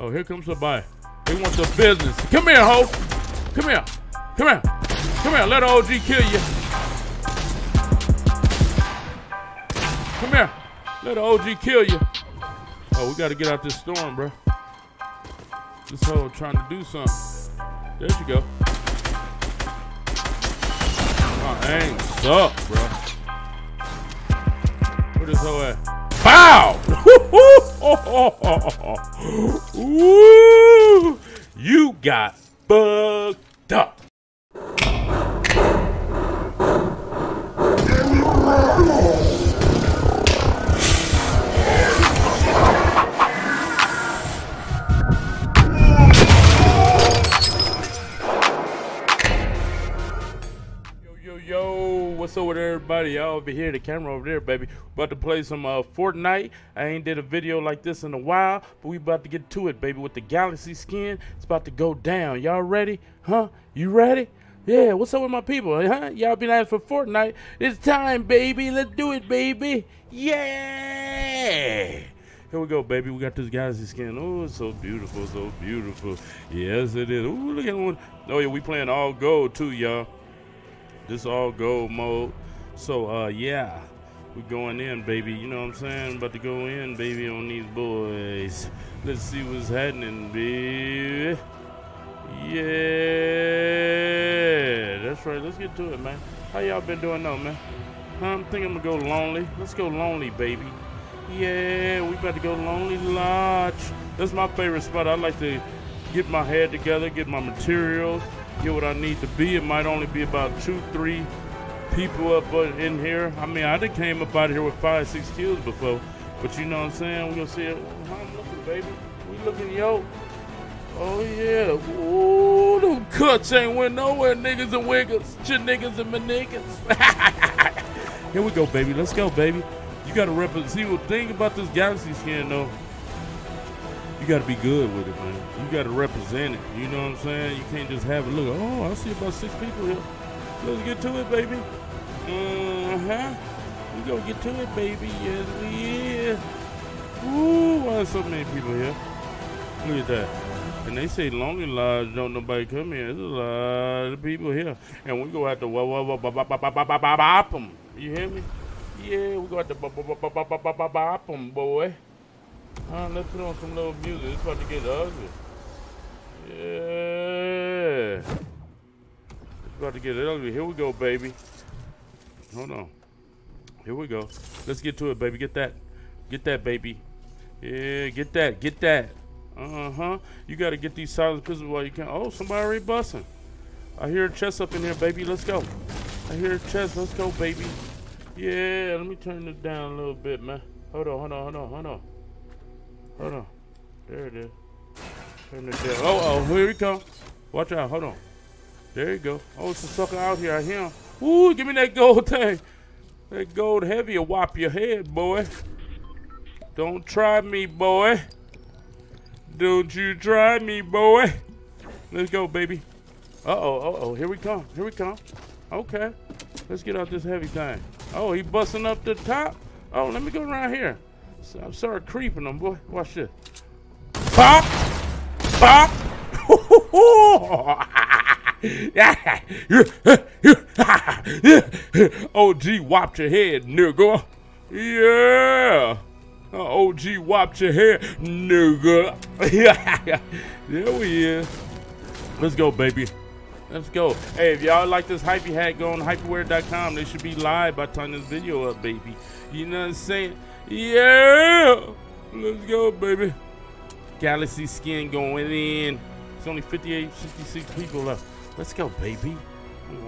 Oh, here comes somebody. He wants the business. Come here, ho. Come here. Come here. Come here. Let OG kill you. Come here. Let OG kill you. Oh, we got to get out this storm, bro. This hoe trying to do something. There she go. My aim suck, bro. Where this hoe at? Bow! Woo! You got fucked up. With everybody? Y'all over here, the camera over there, baby. About to play some uh, Fortnite. I ain't did a video like this in a while, but we about to get to it, baby. With the Galaxy skin, it's about to go down. Y'all ready? Huh? You ready? Yeah, what's up with my people? Huh? Y'all been asking for Fortnite. It's time, baby. Let's do it, baby. Yeah! Here we go, baby. We got this galaxy skin. Oh, it's so beautiful, so beautiful. Yes, it is. Ooh, look at one. Oh, yeah, we playing all gold, too, y'all. This all gold mode. So uh yeah, we going in, baby. You know what I'm saying? About to go in, baby, on these boys. Let's see what's happening, baby. Yeah, that's right. Let's get to it, man. How y'all been doing though, man? I'm thinking I'm gonna go lonely. Let's go lonely, baby. Yeah, we about to go lonely lodge. That's my favorite spot. I like to get my head together, get my materials, get what I need to be. It might only be about two, three people up in here. I mean, I done came up out here with five, six kills before. But you know what I'm saying? We're gonna see it. I'm looking, baby. We looking, yo. Oh yeah. Ooh, them cuts ain't went nowhere, niggas and wiggers. Your niggas and my niggas. here we go, baby. Let's go, baby. You gotta represent. See, what thing about this galaxy skin, though, you got to be good with it, man. You got to represent it. You know what I'm saying? You can't just have a Look, oh, I see about six people here. Let's get to it, baby. Uh huh. We gonna get to it, baby. Yes, we is. Ooh, why so many people here? Look at that. And they say Lonely Lodge don't nobody come here. There's a lot of people here. And we go out to wah wah wah bop bop bop bop bop bop bop them. You hear me? Yeah, we go out to bop bop bop bop bop bop bop them, boy. Uh, let's put on some little music. It's about to get ugly. Yeah. It's about to get ugly. Here we go, baby. Hold on. Here we go. Let's get to it, baby. Get that. Get that, baby. Yeah, get that. Get that. Uh-huh. You got to get these silent pistols while you can. Oh, somebody already busting. I hear a chest up in here, baby. Let's go. I hear a chest. Let's go, baby. Yeah, let me turn this down a little bit, man. Hold on, hold on, hold on, hold on. Hold on. There it is. Turn. Oh, oh, here he come. Watch out. Hold on. There you go. Oh, it's a sucker out here. I hear him. Ooh, give me that gold thing. That gold heavy will whop your head, boy. Don't try me, boy. Don't you try me, boy. Let's go, baby. Uh-oh, uh-oh. Here we come. Here we come. Okay. Let's get out this heavy thing. Oh, he busting up the top. Oh, let me go around here. So I'm sorry creeping them, boy. Watch this. Pop! Pop! OG whopped your head, nigga. Yeah. Uh, OG whopped your head, nigga. there we is. Let's go, baby. Let's go. Hey, if y'all like this Hyphy hat, go on hyphywear.com. They should be live by the time this video up, baby. You know what I'm saying? Yeah. Let's go, baby. Galaxy skin going in. It's only 58, 66 people left. Let's go, baby.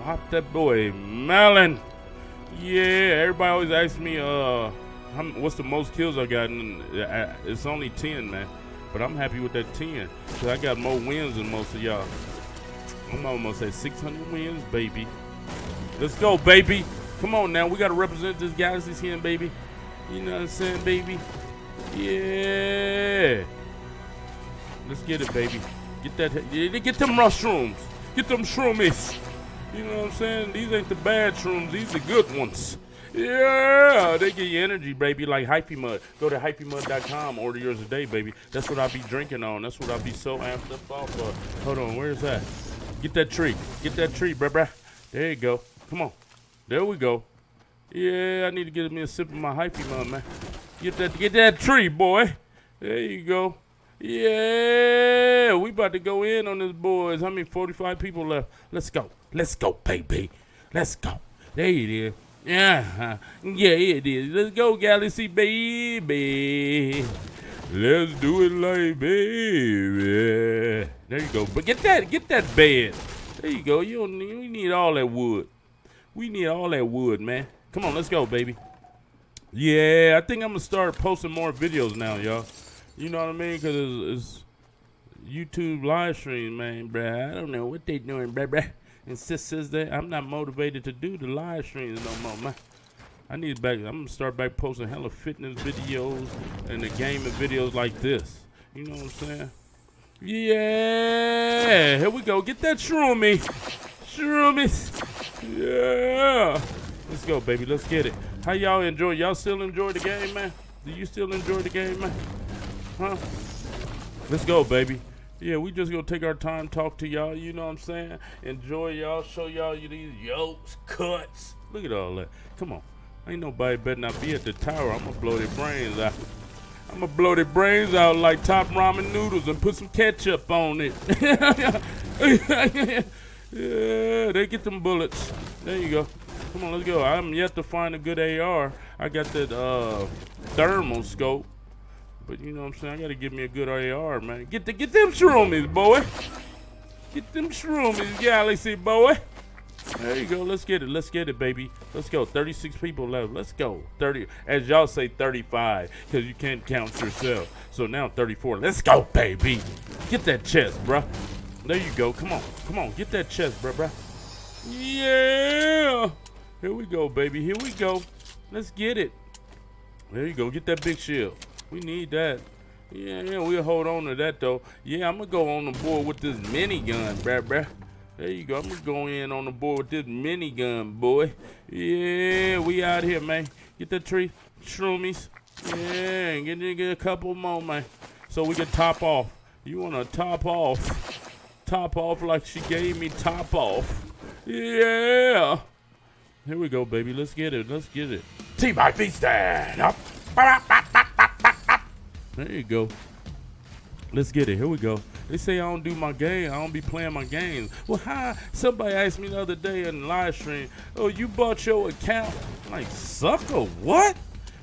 Hop that boy, Melon. Yeah, everybody always asks me, uh, how, what's the most kills I got? And uh, it's only 10, man. But I'm happy with that 10. Because I got more wins than most of y'all. I'm almost at 600 wins, baby. Let's go, baby. Come on now. We got to represent this Galaxy skin, baby. You know what I'm saying, baby? Yeah. Let's get it, baby. Get that. Get them mushrooms. Get them shroomies. You know what I'm saying? These ain't the bad shrooms. These the good ones. Yeah, they give you energy, baby, like Hyphy Mud. Go to hyphymud.com, order yours a day, baby. That's what I be drinking on. That's what I be so amped up off of. Hold on, where's that? Get that tree. Get that tree, bruh, bruh. There you go. Come on. There we go. Yeah, I need to get me a sip of my Hyphy Mud, man. Get that, get that tree, boy. There you go. Yeah, we about to go in on this, boys. How many 45 people left? Let's go. Let's go, baby. Let's go. There it is. Yeah, yeah, it is. Let's go, Galaxy, baby. Let's do it like baby. There you go. But get that, get that bed. There you go. You don't need, we need all that wood. We need all that wood, man. Come on, let's go, baby. Yeah, I think I'm gonna start posting more videos now, y'all. You know what I mean? Because it's, it's, YouTube live stream, man, bruh. I don't know what they doing, bruh, bruh. And sisters, that I'm not motivated to do the live streams no more, man. I need back. I'm gonna start back posting hella fitness videos and the gaming videos like this. You know what I'm saying? Yeah. Here we go. Get that shroomy. Shroomies. Yeah. Let's go, baby. Let's get it. How y'all enjoy? Y'all still enjoy the game, man? Do you still enjoy the game, man? Huh? Let's go, baby. Yeah, we just gonna take our time, talk to y'all, you know what I'm saying? Enjoy y'all, show y'all you these yokes, cuts. Look at all that. Come on. Ain't nobody better not be at the tower. I'm gonna blow their brains out. I'm gonna blow their brains out like top ramen noodles and put some ketchup on it. yeah, they get them bullets. There you go. Come on, let's go. I'm yet to find a good AR. I got that uh, thermal scope. But you know what I'm saying? I gotta give me a good AR, man. Get the get them shroomies, boy. Get them shroomies, galaxy boy. There you go. Let's get it. Let's get it, baby. Let's go. 36 people left. Let's go. 30. As y'all say, 35, because you can't count yourself. So now 34. Let's go, baby. Get that chest, bruh. There you go. Come on. Come on. Get that chest, bruh, bruh. Yeah. Here we go, baby. Here we go. Let's get it. There you go. Get that big shield. We need that. Yeah, yeah, we'll hold on to that though. Yeah, I'm gonna go on the board with this minigun, bruh, bruh. There you go. I'm gonna go in on the board with this minigun, boy. Yeah, we out here, man. Get the tree, shroomies. Yeah, get, get a couple more, man. So we can top off. You wanna top off? Top off like she gave me top off. Yeah. Here we go, baby. Let's get it. Let's get it. T my feet stand up. There you go. Let's get it. Here we go. They say I don't do my game. I don't be playing my games. Well, hi. Somebody asked me the other day in the live stream, oh, you bought your account? I'm like, sucker, what?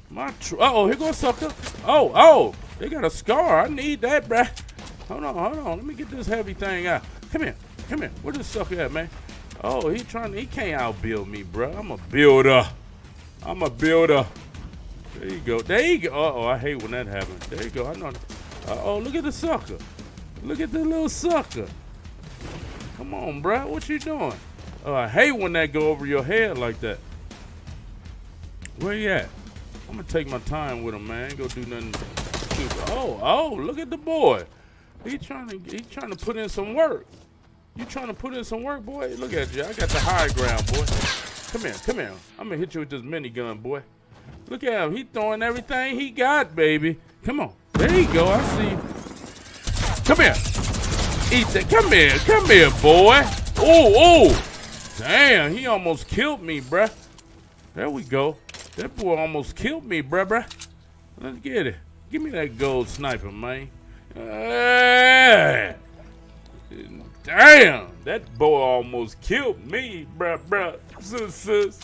My tr- uh oh, here goes sucker. Oh, oh, they got a scar. I need that, bruh. Hold on, hold on. Let me get this heavy thing out. Come here, come here. Where this sucker at, man? Oh, he trying. He can't outbuild me, bro. I'm a builder. I'm a builder. There you go. There you go. Uh oh, I hate when that happens. There you go. I know. Uh oh, look at the sucker. Look at the little sucker. Come on, bro. What you doing? Oh, I hate when that go over your head like that. Where you at? I'm gonna take my time with him, man. Gonna do nothing stupid. Oh, oh, look at the boy. He trying to he trying to put in some work. You trying to put in some work, boy? Look at you. I got the high ground, boy. Come here, come here. I'm gonna hit you with this minigun, boy. Look at him. He throwing everything he got, baby. Come on. There you go. I see. Come here. Eat that. Come here. Come here, boy. Oh, oh. Damn, he almost killed me, bruh. There we go. That boy almost killed me, bruh, bruh. Let's get it. Give me that gold sniper, man. Damn, that boy almost killed me, bruh, bruh. Sis, sis.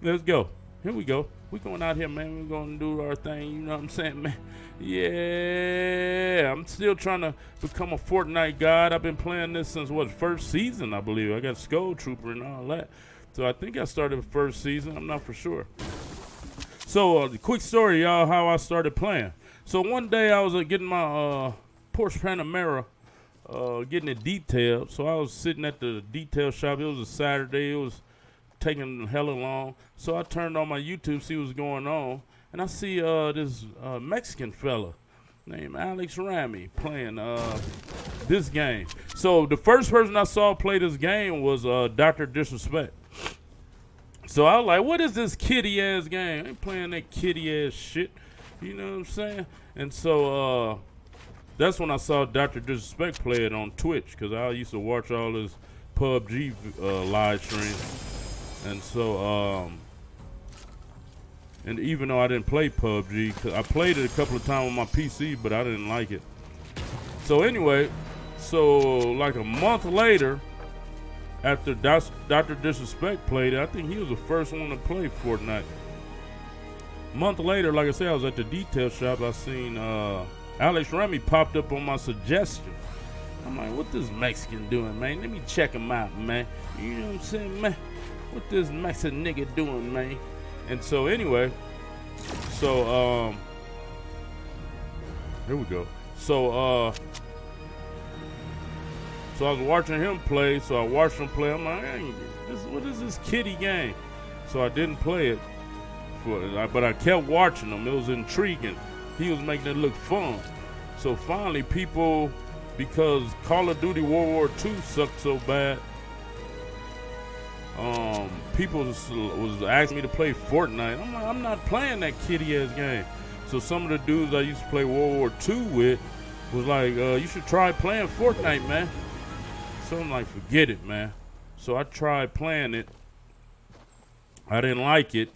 Let's go. Here we go we going out here, man. We're gonna do our thing. You know what I'm saying, man? Yeah, I'm still trying to become a Fortnite god. I've been playing this since what first season, I believe. I got Skull Trooper and all that. So I think I started first season. I'm not for sure. So uh, quick story, y'all, how I started playing. So one day I was uh, getting my uh, Porsche Panamera, uh, getting it detailed. So I was sitting at the detail shop. It was a Saturday. It was taking hella long. So I turned on my YouTube, see what's going on, and I see uh, this uh, Mexican fella named Alex Rami playing uh, this game. So the first person I saw play this game was uh, Dr. Disrespect. So I was like, what is this kitty ass game? I ain't playing that kitty ass shit. You know what I'm saying? And so uh that's when I saw Dr. Disrespect play it on Twitch because I used to watch all his PUBG uh, live streams. And so, um, and even though I didn't play PUBG, cause I played it a couple of times on my PC, but I didn't like it. So anyway, so like a month later, after Dr. Disrespect played it, I think he was the first one to play Fortnite. A month later, like I said, I was at the detail shop. I seen uh, Alex Rami popped up on my suggestion. I'm like, what this Mexican doing, man? Let me check him out, man. You know what I'm saying, man? What this Mexican nigga doing, man? And so anyway, so um, here we go. So uh, so I was watching him play. So I watched him play. I'm like, hey, this, what is this kitty game? So I didn't play it, for, but I kept watching him. It was intriguing he was making it look fun. So finally, people, because Call of Duty World War II sucked so bad, um, people was, asking me to play Fortnite. I'm like, I'm not playing that kitty ass game. So some of the dudes I used to play World War II with was like, uh, you should try playing Fortnite, man. So I'm like, forget it, man. So I tried playing it. I didn't like it.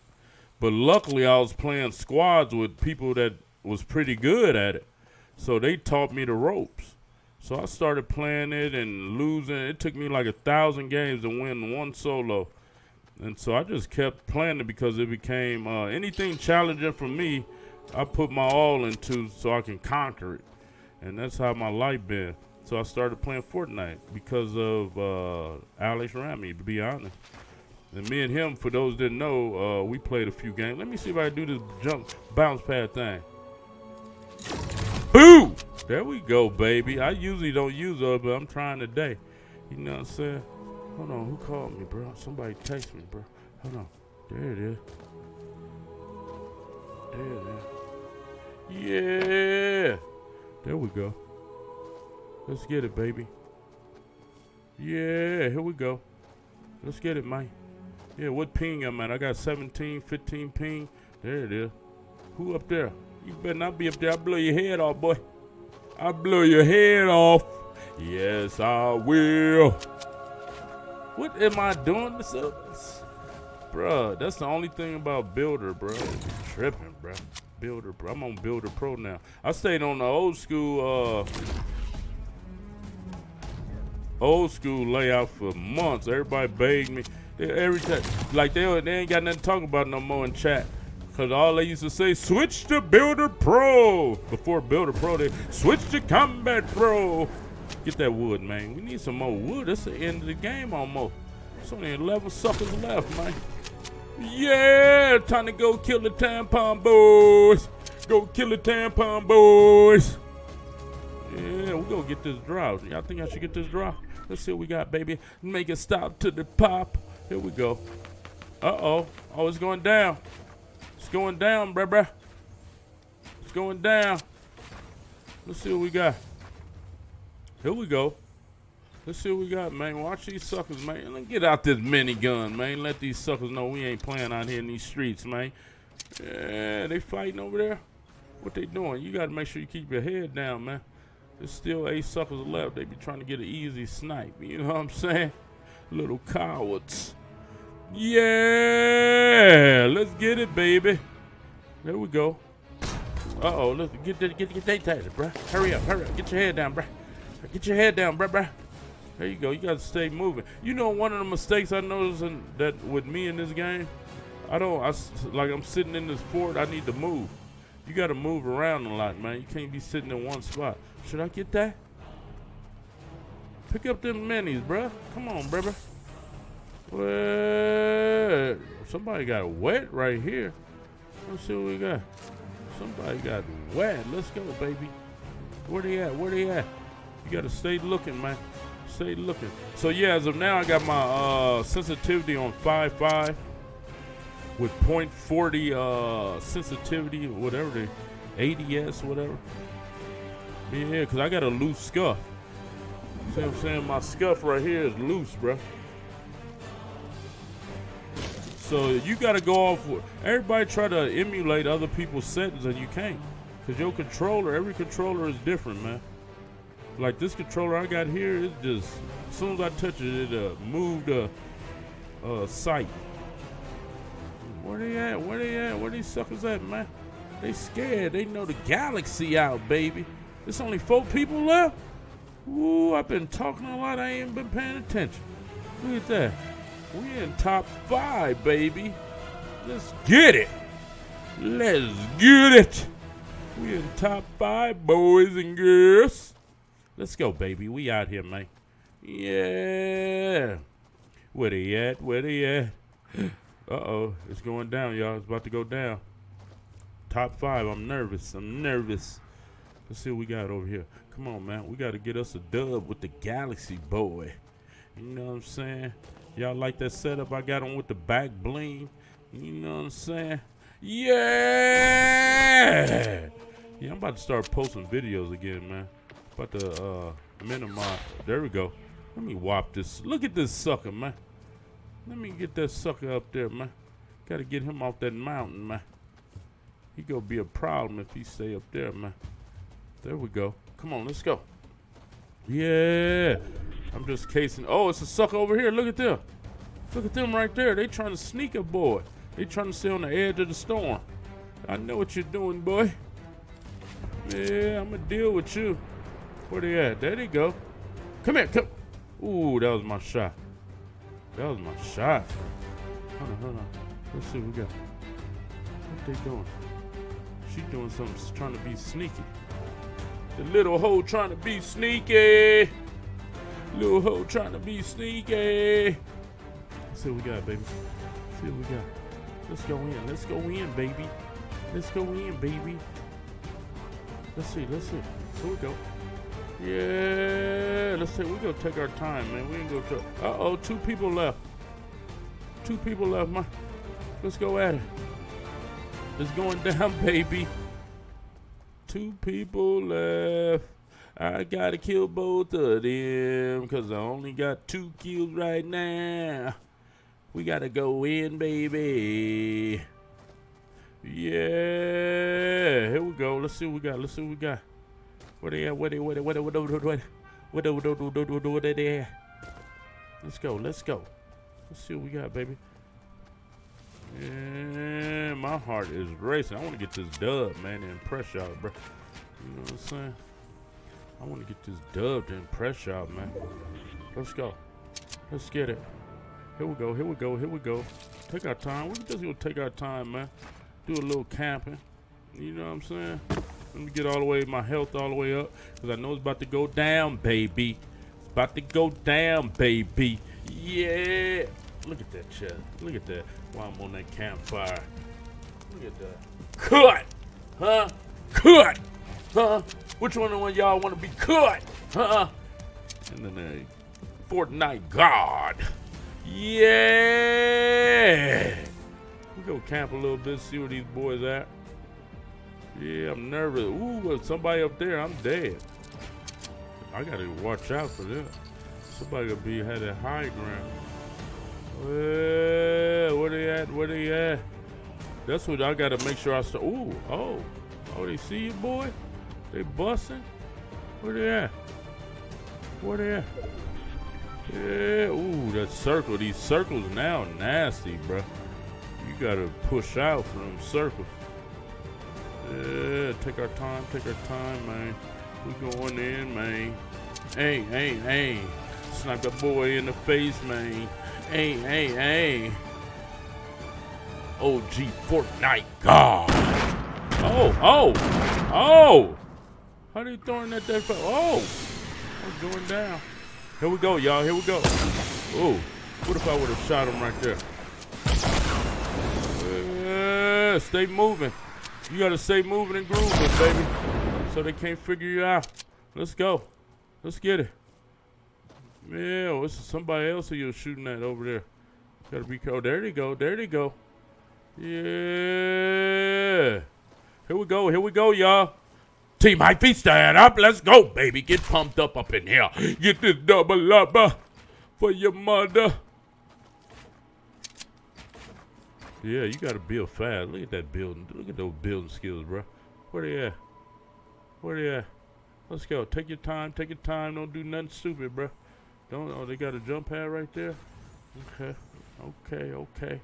But luckily, I was playing squads with people that was pretty good at it. So they taught me the ropes. So I started playing it and losing. It took me like a thousand games to win one solo. And so I just kept playing it because it became uh, anything challenging for me, I put my all into so I can conquer it. And that's how my life been. So I started playing Fortnite because of uh, Alex Rami, to be honest. And me and him, for those that didn't know, uh, we played a few games. Let me see if I can do this jump bounce pad thing. There we go, baby. I usually don't use it, but I'm trying today. You know what I'm saying? Hold on, who called me, bro? Somebody text me, bro. Hold on. There it is. There it is. Yeah. There we go. Let's get it, baby. Yeah, here we go. Let's get it, man. Yeah, what ping I'm at? I got 17, 15 ping. There it is. Who up there? You better not be up there. I'll blow your head off, boy. I'll blow your head off. Yes, I will. What am I doing this Bruh, that's the only thing about Builder, bro. tripping, bro. Builder, bro. I'm on Builder Pro now. I stayed on the old school, uh, old school layout for months. Everybody begged me. Every time, like they, they ain't got nothing to talk about no more in chat. Cause all they used to say, switch to Builder Pro. Before Builder Pro, they switch to Combat Pro. Get that wood, man. We need some more wood. That's the end of the game almost. There's only 11 suckers left, man. Yeah, time to go kill the tampon boys. Go kill the tampon boys. Yeah, we gonna get this draw. Y'all think I should get this draw? Let's see what we got, baby. Make it stop to the pop. Here we go. Uh-oh. Oh, it's going down going down, bruh, bruh. It's going down. Let's see what we got. Here we go. Let's see what we got, man. Watch these suckers, man. Let's get out this minigun, man. Let these suckers know we ain't playing out here in these streets, man. Yeah, they fighting over there. What they doing? You got to make sure you keep your head down, man. There's still eight suckers left. They be trying to get an easy snipe. You know what I'm saying? Little cowards. Yeah, let's get it, baby. There we go. Uh oh, let's get get get get that tighter, bruh. Hurry up, hurry up. Get your head down, bruh. Get your head down, bruh, bruh. There you go. You got to stay moving. You know, one of the mistakes I noticed in, that with me in this game, I don't. I like I'm sitting in this fort. I need to move. You got to move around a lot, man. You can't be sitting in one spot. Should I get that? Pick up them minis, bruh. Come on, bruh. What? Somebody got wet right here. Let's see what we got. Somebody got wet. Let's go, baby. Where they at? Where they at? You gotta stay looking, man. Stay looking. So yeah, as of now, I got my uh, sensitivity on 5.5 with 0.40 uh, sensitivity, whatever the ADS, whatever. Yeah, because I got a loose scuff. See what I'm saying? My scuff right here is loose, bro. So you got to go off. Everybody try to emulate other people's settings, and you can't. Cause your controller, every controller is different, man. Like this controller I got here, it just as soon as I touch it, it uh, moved a uh, uh, sight. Where they at? Where they at? Where these suckers at, man? They scared. They know the galaxy out, baby. There's only four people left. Ooh, I've been talking a lot. I ain't been paying attention. Look at that. We in top five, baby. Let's get it. Let's get it. We in top five, boys and girls. Let's go, baby. We out here, man. Yeah. Where they at? Where they at? Uh-oh. It's going down, y'all. It's about to go down. Top five. I'm nervous. I'm nervous. Let's see what we got over here. Come on, man. We got to get us a dub with the Galaxy Boy. You know what I'm saying? Y'all like that setup I got on with the back bling? You know what I'm saying? Yeah! Yeah, I'm about to start posting videos again, man. About to uh, minimize. There we go. Let me whop this. Look at this sucker, man. Let me get that sucker up there, man. Gotta get him off that mountain, man. He gonna be a problem if he stay up there, man. There we go. Come on, let's go. Yeah. I'm just casing. Oh, it's a sucker over here. Look at them. Look at them right there. They trying to sneak a boy. They trying to stay on the edge of the storm. I know what you're doing, boy. Yeah, I'm gonna deal with you. Where they at? There they go. Come here, come. Ooh, that was my shot. That was my shot. Hold on, hold on. Let's see what we got. What they doing? She doing something, trying to be sneaky. The little hoe trying to be sneaky. Little hoe trying to be sneaky. Let's see what we got, baby. Let's see what we got. Let's go in. Let's go in, baby. Let's go in, baby. Let's see. Let's see. Here we go. Yeah. Let's see. We're going to take our time, man. We ain't going to. Uh oh. Two people left. Two people left, My, Let's go at it. It's going down, baby. Two people left. I gotta kill both of them because I only got two kills right now. We gotta go in, baby. Yeah, here we go. Let's see what we got. Let's see what we got. Where they at? Where they? Where they? Where they? Where they? Where they? Where they? Where they? Where they? Let's go. Let's go. Let's see what we got, baby. Yeah, my heart is racing. I want to get this dub, man, and impress y'all, bro. You know what I'm saying? I want to get this dubbed to impress y'all, man. Let's go. Let's get it. Here we go. Here we go. Here we go. Take our time. We're just going to take our time, man. Do a little camping. You know what I'm saying? Let me get all the way, my health all the way up. Because I know it's about to go down, baby. It's about to go down, baby. Yeah. Look at that chest. Look at that. While I'm on that campfire. Look at that. Cut! Huh? Cut! Huh? Which one of y'all want to be cut? Huh? And then a Fortnite God. Yeah! We go camp a little bit, see where these boys at. Yeah, I'm nervous. Ooh, somebody up there, I'm dead. I gotta watch out for them. Somebody gonna be had a high ground. Well, where they at? Where are they at? That's what I gotta make sure I start. Ooh, oh, oh, they see you, boy? They busting? Where they at? Where they at? Yeah, ooh, that circle. These circles now nasty, bro. You gotta push out from them circles. Yeah, take our time, take our time, man. We going in, man. Hey, hey, hey. Snipe that boy in the face, man. Hey, hey, hey. OG Fortnite God. Oh, oh, oh. How are you throwing that that Oh, I'm going down. Here we go, y'all. Here we go. Oh, what if I would have shot him right there? Yeah, stay moving. You gotta stay moving and grooving, baby. So they can't figure you out. Let's go. Let's get it. Yeah, what's somebody else you're shooting at over there? Gotta be careful. There they go. There they go. Yeah. Here we go. Here we go, y'all. Team Hyphy, stand up. Let's go, baby. Get pumped up up in here. Get this double up uh, for your mother. Yeah, you gotta build fast. Look at that building. Look at those building skills, bro. Where they at? Where they at? Let's go. Take your time. Take your time. Don't do nothing stupid, bro. Don't. Oh, they got a jump pad right there. Okay. Okay. Okay.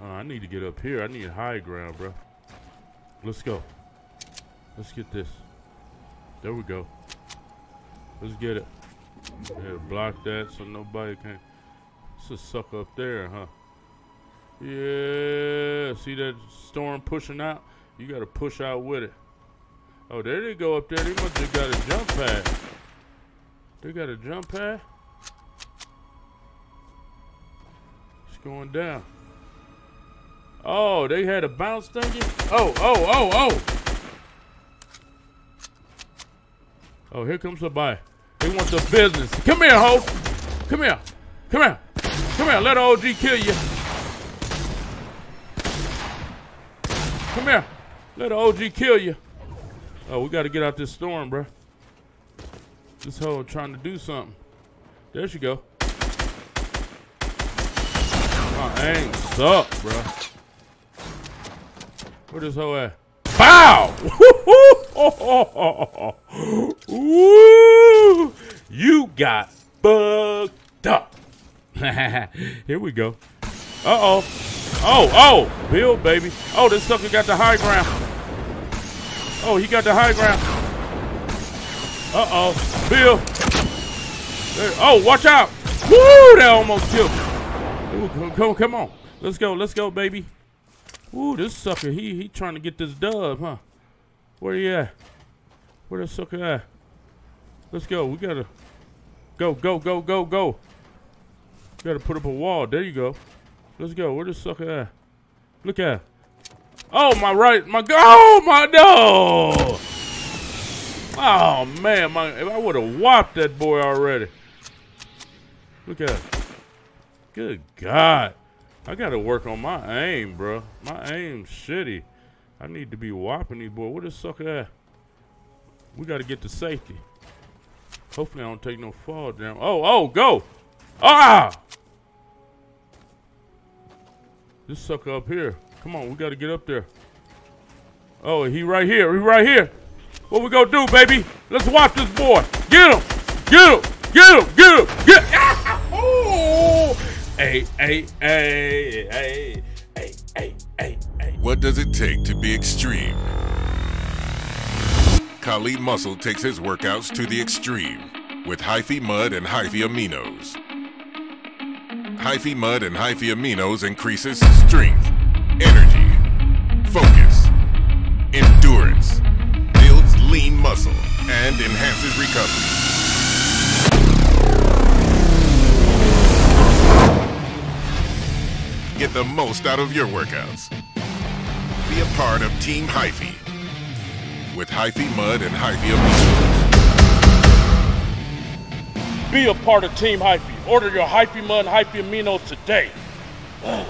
Uh, I need to get up here. I need high ground, bro. Let's go. Let's get this. There we go. Let's get it. Yeah, block that so nobody can. It's a sucker up there, huh? Yeah. See that storm pushing out? You got to push out with it. Oh, there they go up there. They must have got a jump pad. They got a jump pad. It's going down. Oh, they had a bounce thingy? Oh, oh, oh, oh! Oh, here comes somebody. They want the business. Come here, ho! Come here. Come here. Come here. Let OG kill you. Come here. Let OG kill you. Oh, we got to get out this storm, bro. This hoe trying to do something. There she go. My aim sucks, bro. Where this hoe at? Bow! Woo! You got bugged up. Here we go. Uh-oh. Oh, oh, Bill, baby. Oh, this sucker got the high ground. Oh, he got the high ground. Uh-oh. Bill. There. Oh, watch out. Woo, that almost killed me. Ooh, come, come, come on. Let's go, let's go, baby. Ooh, this sucker, he he trying to get this dub, huh? Where he at? Where this sucker at? Let's go. We gotta go, go, go, go, go. Gotta put up a wall. There you go. Let's go. Where this sucker at? Look at. Oh my right, my god. oh my no. Oh man, my if I would have whopped that boy already. Look at. Good God. I gotta work on my aim, bro. My aim's shitty. I need to be whopping these boy. Where the sucker at? We gotta get to safety. Hopefully I don't take no fall down. Oh, oh, go! Ah! This sucker up here. Come on, we gotta get up there. Oh, he right here. He right here. What we gonna do, baby? Let's watch this boy. Get him! Get him! Get him! Get him! Get! Ah! Oh! Hey, hey, hey, hey, hey, hey, hey, hey. What does it take to be extreme? Kali Muscle takes his workouts to the extreme with Hyphy Mud and Hyphy Aminos. Hyphy Mud and Hyphy Aminos increases strength, energy, focus, endurance, builds lean muscle, and enhances recovery. Get the most out of your workouts. Be a part of Team Hyphy with Hyphy Mud and Hyphy Aminos. Be a part of Team Hyphy. Order your Hyphy Mud Hyphy Aminos today.